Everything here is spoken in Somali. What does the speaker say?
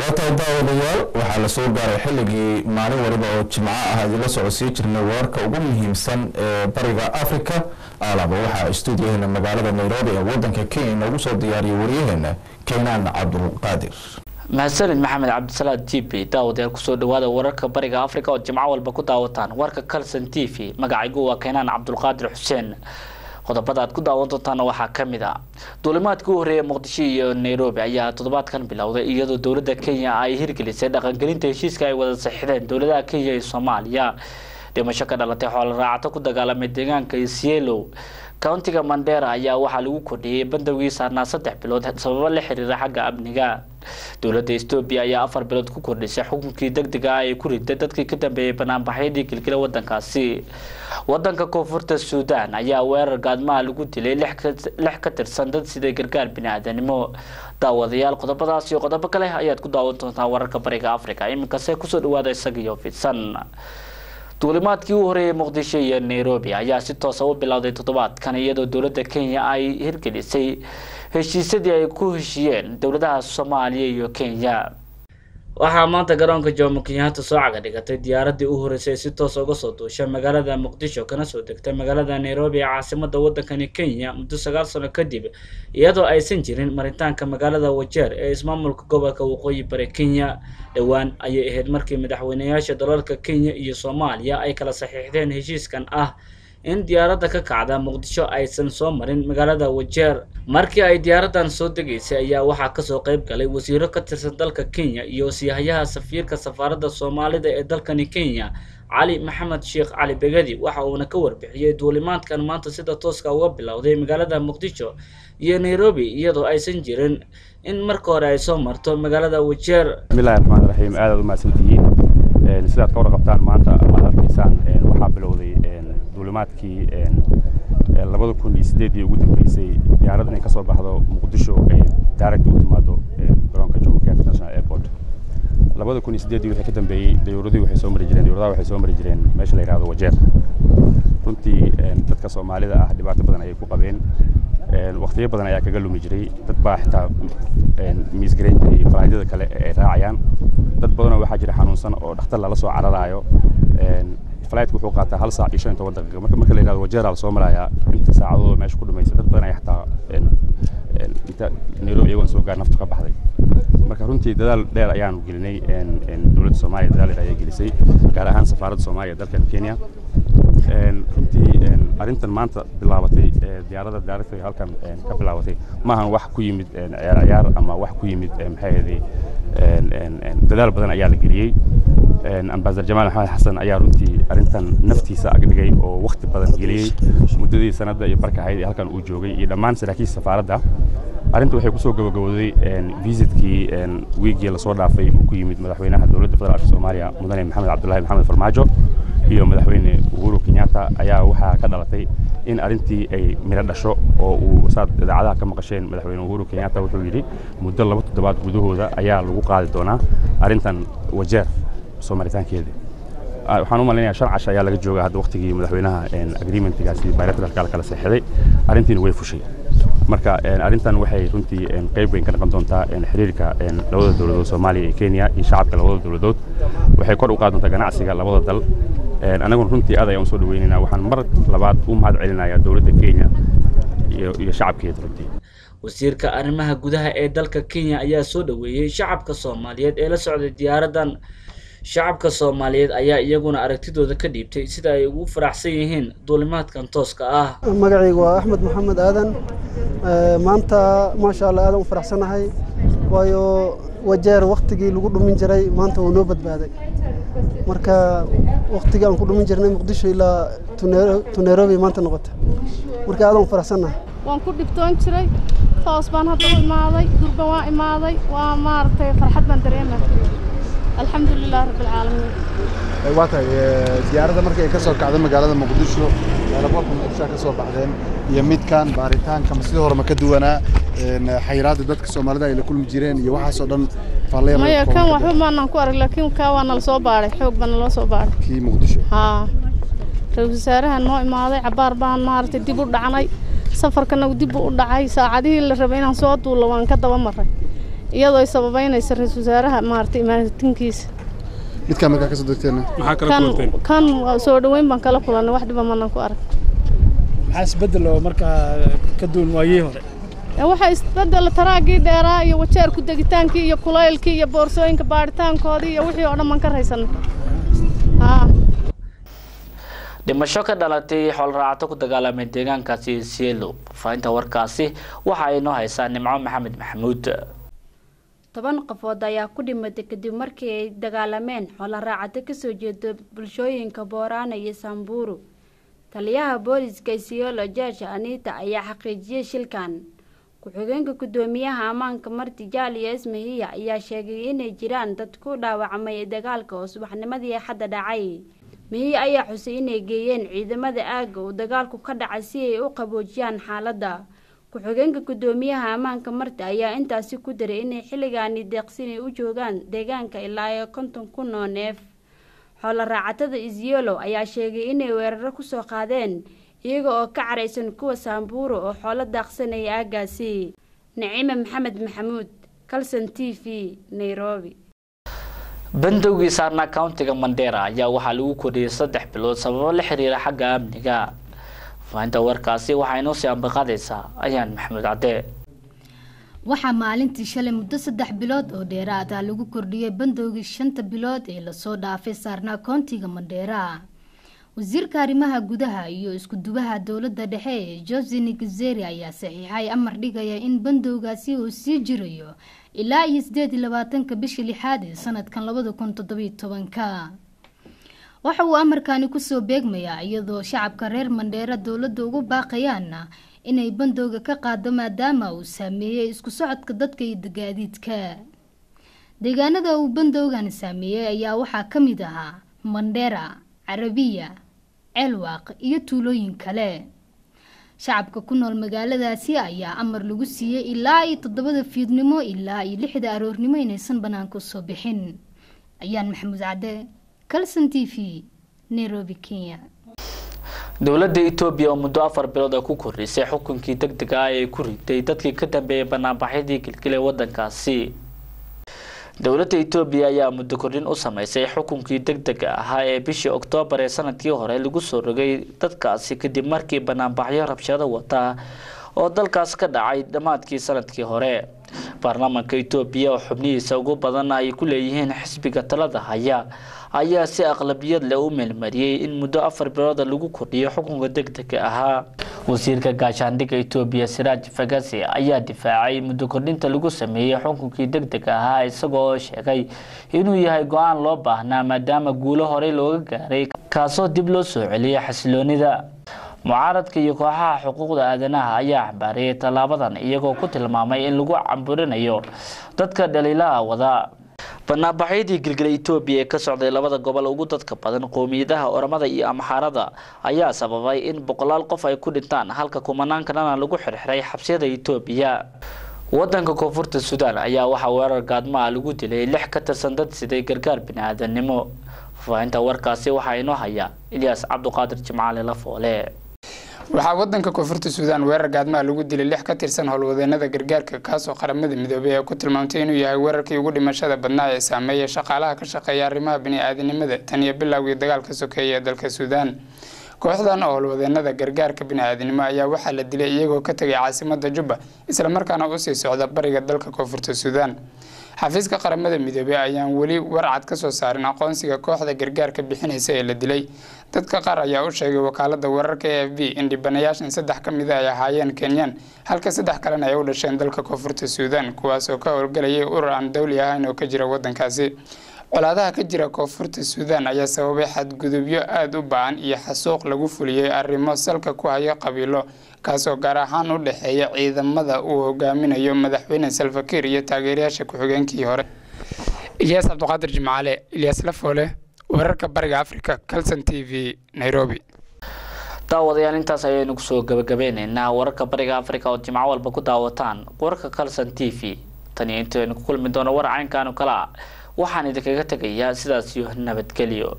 waatahay daawadayaal waxaa la soo gaaray xilligii maalin waliba oo jimco ah idinla socodsii jirnay wararka ugu muhiimsan ee bariga africa alaba waxaa stuudiyaheena magaalada nairobi ee wadanka kenya inoogu soo diyaariyay waryaheena keynaan cabdulqaadir mahadsanid maxamed cabdisalaad t v daawadayaal ku soo dhawaada wararka bariga africa oo jimco walba ku daawataan. Warka calson t v magacaygu waa keynaan cabdulqaadir xuseen qodobada aad ku daawan doontaana waxaa ka mid a duulimaadkii u horreeyay muqdisho iyo nairobi ayaa toddobaadkan bilowday iyadoo dowladda kenya ay hirgelisay dhaqangelinta heshiiska ay wada saxideen dowladaha kenya iyo soomaaliya dhimasho ka dhalatay xoolo raacato ku dagaalamay deegaanka isyeelow countiga mandera ayaa waxaa lagu kordhiyey bandowgii saarnaa saddex bilood sababo la xiriira xagga amniga. Dowladda etoobiya ayaa afar bilood ku kordhisay xukunkii deg ah ee ku riday dadkii ka dambeeyay banaanbaxyadii kilkila wadankaasi wadanka koonfurta suudan ayaa weerar gaadmaha lagu dilay lix ka tirsan dad siday gargaar bini-aadanimo. Daawadayaal qodobadaas iyo qodobo kale ayaad ku daawan doontaan wararka bariga africa iminkase ku soo dhawaada isagiyo fidsan duulimaadkii u horeeyay muqdisho iyo nairobi ayaa si toosa u bilowday toddobaadkan iyadoo dowladda kenya ay hirgelisay heshiisyadii ay ku heshiiyeen dowladaha soomaaliya iyo kenya waxaa maanta garoonka jomo kenyaata soo caga dhigatay diyaaradii u horeysay si toos uga soo duusha magaalada muqdisho kana soo degtay magaalada nairobi ee caasimada wadankani kenya muddo sagaal sano kadib iyadoo aysan jirin maritaanka magaalada wajeer ee ismaamulka gobolka waqooyi bari kenya. Dhowaan ayay ahayd markii madaxweyneyaasha dalalka kenya iyo soomaaliya ay kala saxiixdeen heshiiskan ah in diyaaradda ka kacda muqdisho aysan soo marin magaalada wajeer. Markii ay diyaaradan soo degaysay ayaa waxaa ka soo qayb galay wasiiro ka tirsan dalka kenya iyo siyahayaha safiirka safaaradda soomaalida ee dalkani kenya cali maxamed sheekh cali begadi waxa uuna ka warbixiyey duulimaadkan maanta sida tooska uga bilowday magaalada muqdisho iyo nairobi iyadoo aysan jirin in marka hore ay soo marto magaalada wajeer. Bismillahi raxmaan raxiim aad aad u mahadsantihiin. Sidaad ka warqabtaan maanta amaad arkaysaan waxaa bilowday duulimaadkii labada kun iyo sideedii ugu dambeysay diyaarad inay ka soo baxdo muqdisho ay daaragta u timaado garoonka jomo kenyatta international airport. Labada kun iyo sideedii wixii ka dambeeyey dayuuradii waxay soo mari jireen dayuuradaha waxay soo mari jireen meesha la yidhahdo wajeer. Runtii dadka soomaalida ah dhibaato badan ayay ku qabeen. Waqtiyo badan ayaa kaga lumi jiray. Dad baa xitaa miisgarayn jiray falaadyada kale ay raacayaan. Dad badanoo waxaa jira xanuunsan oo dhakhtar lala soo cararaayo flightku wuxuu qaataa hal saac iyo shan iyo toban daqiiqa marka marka la yidhahdo wajeeraa la soo marayaa inta saacadooda meesha ku dhumaysa dad badan ayaa xitaa inta nairobi iyagoon soo gaar naftu ka baxday. Marka runtii dadaal dheer ayaanu gelinay dowladda soomaaliya dadaal dheer ayaa gelisay gaar ahaan safaaradda soomaaliya dalkan kenya. Runtii arrintan maanta bilaabatay diyaaradda daaragta halkan ka bilaabatay. Maahan wax ku yimid ciyaar ama wax ku yimid maxay ahaday dadaal badan ayaa la geliyey. Ambasador jamaal maxamed xasan ayaa runtii arrintan naftiisa agdhigay oo wakti badan geliyey. Muddadii sanadda iyo barka ahayd ee halkan uu joogay iyo dhammaan saraakiisha safaaradda arrinta waxay ku soo gabagabowday visitkii wiigii la soo dhaafay uu ku yimid madaxweynaha dowladda federaalka soomaaliya mudane maxamed cabdullaahi maxamed farmaajo iyo madaxweyne uhuru kenyatta. Ayaa waxaa ka dhalatay in arrintii ay miro dhasho oo uu saad idaacadaha ka maqasheen madaxweyne uhuru kenyatta wuxuu yidhi muddo laba toddobaad gudahooda ayaa lagu qaadi doonaa arrintan wajeer soo maritaankeeda waxaan u malaynayaa shan casho ayaa laga joogaa hadda waqtigii madaxweynaha agreementigaasi bilateralka la kala seexday arrintiina way fushay marka arrintan waxay runtii qayb weyn ka noqon doontaa xiriirka labada dowladood soomaaliya iyo kenya iyo shacabka labada dowladood. Waxay kor u qaadi doontaa ganacsiga labada dal. Annaguna runtii aad ayaan u soo dhaweynaynaa waxaan mar labaad u mahad celinayaa dowladda kenya iyo shacabkeeda runtii. Wasiirka arrimaha gudaha ee dalka kenya ayaa soo dhaweeyey shacabka soomaaliyeed ee la socday diyaaradan shacabka soomaaliyeed ayaa iyaguna aragtidooda ka dhiibtay sida ay ugu faraxsan yihiin duulimaadkan tooska ah. Magacaygu waa axmed maxamed aadan. Maanta maasha allah aadan u faraxsanahay waayo wajeer waktigii lagu dhumin jiray maanta wuu noo badbaaday. Marka waktigii aan ku dhumin jirnay muqdisho ilaa tu nairobi maanta noqota marka aadan u faraxsanahay. Waan ku dhibtoon jiray toos baan hadda u imaaday durban waan imaaday waa maaragtay farxad baan dareemay alxamdu lilah rabbi alcaalamiin waa tahay diyaaradda markii ay ka soo kacday magaalada muqdisho eelaboorka muqdisho ka soo baxdeen iyo midkan baaritaanka ma sidii hore ma ka duwanaa xayiraadda dadka soomaalida ay la kulmi jireen iyo waxaasoo dhan maya kan waxba maanaan ku arag laakiin kaa waa nala soo baadhay xoog baa naloo soo baadhay kii muqdisho. Haa. Ra'iisul wasaarahan noo imaaday cabaar baan maaragtay dib u dhacnay safarkanagu dib u dhacay saacadihii la rabay inaan soo duulo waan ka daba maray iyadoo ay sababeynaysa ra'iisul wasaaraha maaragtay imaatinkiisa midkaan markaa ka soo degteena kan kan soo dhaweyn baan kala kulannay wax dhiba manan ku arag. Maxaa isbeddel oo markaa ka duwan waayihii hore? Waxaa isbeddel taraagii dheeraa iyo wajeerku degitaankii iyo kulaylkii iyo boorsooyinka baaritaankoodii iyo wixii oo dhan baan ka raysanay. Haa. Dhimasho ka dhalatay xoolraacato ku dagaalamay deegaankaasi sielo. Faafinta warkaasi waxa ay noo haysaa nimco maxamed maxamuud toban qofood ayaa ku dhimatay kadib markii ay dagaalameen xoola raacato ka soo jeeda bulshooyinka booraana iyo samburu. Taliyaha booliska isiolo george anita ayaa xaqiijiyey shilkan. Ku-xigeenka guddoomiyaha ammaanka marti jaaliyo ismahiya ayaa sheegay inay jiraan dad ku dhaawacmay dagaalka oo subaxnimadii xadda dhacay. Mihiya ayaa xusay inay geeyeen ciidamada aagga uu dagaalku ka dhacay si ay u qaboojiyaan xaaladda ku-xigeenka guddoomiyaha ammaanka marti ayaa intaasi ku daray inay xilligaani deeqsinay u joogaan deegaanka ilaa iyo konton kun oo neef. Xoola raacatada isyelo ayaa sheegay inay weeraro ku soo qaadeen iyaga oo ka caraysan kuwa saambuuro oo xoolo daaqsanaya aaggaasi. Naciime maxamed maxamuud calson t v nairobi. Bandowgii saarnaa countiga mandera ayaa waxaa lagu koriyey saddex bilood sababo la xiriira xagga amniga faahinta warkaasi waxaa inoo sii ambaqaadaysaa ayaan maxamuud cadde waxaa maalintii shalay muddo saddex bilood oo dheeraad ah lagu kordhiyey bandowgii shanta bilood ee la soo dhaafay saarnaa koontiga mandheera wasiirka arrimaha gudaha iyo isku-dubaha dowladda dhexe ee joseni gazeri ayaa saxiixay amar dhigaya in bandowgaasi uu sii jirayo ilaa iyo sideed iyo labaatanka bishii lixaad ee sanadkan labada kun toddobiyo tobanka waxa uu amarkani ku soo beegmayaa iyadoo shacabka reer mandheera dowladda ugu baaqayaana inay bandowga ka qaado maadaama uu saameeyey isku socodka dadka iyo gaadiidka deegaanada uu bandowgani saameeyey ayaa waxaa ka mid ahaa mandheera carabiya ceelwaaq iyo tuulooyin kale. Shacabka ku nool magaaladaasi ayaa amar lagu siiyey ilaa iyo toddobada fiidnimo ilaa iyo lixda aroornimo inaysan banaanka u soo bixin. Ayaan maxamuud cadde calson t v nairobi kenya. Dowladda etoobiya oo muddo afar bilood ay ku kordhisay xukunkii deg dega ah ee ku riday dadkii ka dambeeyay banaanbaxyadii gilgilay wadankaasi dowladda etoobiya ayaa muddo kordhin u sameysay xukunkii deg dega ahaa ee bishii oktoobar ee sannadkii hore lagu soo rogay dadkaasi kadib markii banaanbaxyo rabshado wata oo dalkaas ka dhacay dhammaadkii sannadkii hore. Baarlamaanka etoobiya oo xubnihiisa ugu badan ay ku leeyihiin xisbiga talada haya ayaa si aqlabiyad leh u meelmariyey in muddo afar bilooda lagu kordhiyo xukunka deg dega ahaa. Wasiirka gaashaandhigga etoobiya siraaj fagasi ayaa difaacay muddo kordhinta lagu sameeyey xukunkii deg dega ahaa isagoo oo sheegay inuu yahay go'aan loo baahnaa maadaama guulo horey looga gaaray kaasoo dib loo soo celiyay xasiloonida. Mucaaradka iyo kooxaha xuquuqda aadanaha ayaa xambaariyay tallaabadan iyagoo ku tilmaamay in lagu camburinayo dadka dhaliilaha wada banaanbaxyadii gilgilay etoobiya ee ka socday labada gobol ugu dadka badan qowmiyadaha oramada iyo amxaarada ayaa sababay in boqolaal qof ay ku dhintaan halka kumanaan kalena lagu xirxiray xabsiyada etoobiya wadanka koonfurta suudaan ayaa waxaa weerar gaadmaa lagu dilay lix ka tirsan dad siday gargaar bini-aadanimo. Faahinta warkaasi waxaa inoo haya ilyaas cabduqaadir jimcaale lafoole waxaa wadanka koonfurta suudaan weerar gaadmaha lagu dilay lix ka tirsan howlwadeenada gargaarka kaasoo qaramada midoobay ee ku tilmaamtay inuu yahay weerarkii ugu dhimashada badnaa ee saameeya shaqaalaha ka shaqeeya arrimaha bini-aadanimada tan iyo bilowgii dagaalka sokeeya ee dalka suudaan. Kooxdan oo howlwadeenada gargaarka bini-aadanimo ayaa waxaa la dilay iyagoo ka tegay caasimada jubba islamarkaana u sii socda bariga dalka koonfurta suudaan. Xafiiska qaramada midoobey ayaan weli warcad ka soo saarin aqoonsiga kooxda gargaarka bixinaysa ee la dilay dadka qaar ayaa u sheegay wakaalada wararka e f b in dhibanayaashan saddex ka mida ay ahaayeen kenyan halka saddex kalena ay u dhasheen dalka koonfurta suudaan kuwaas oo ka howlgalayay urur aan dowli ahayn oo ka jira wadankaasi colaadaha ka jira koonfurta suudaan ayaa sababay xadgudubyo aada u ba'an iyo xasuuq lagu fuliyey arrimo salka ku hayo qabiilo kaasoo gaar ahaan u dhexeeya ciidamada uu hogaaminayo madaxweyne salfakiir iyo taageerayaasha ku-xigeenkii hore. Ilyaas cabduqaadir jimcaale ilyaas lafoole wararka bariga africa calson t v nairobi. Daawadayaal intaas ayaynu ku soo gabagabeyneynaa wararka bariga africa oo jimco walba ku daawataan. Wararka calson t v. Tan iyo intaynu ku kulmi doono war caynkaanu kala ah waxaan idinkaga tegayaa sidaas iyo nabadgelyo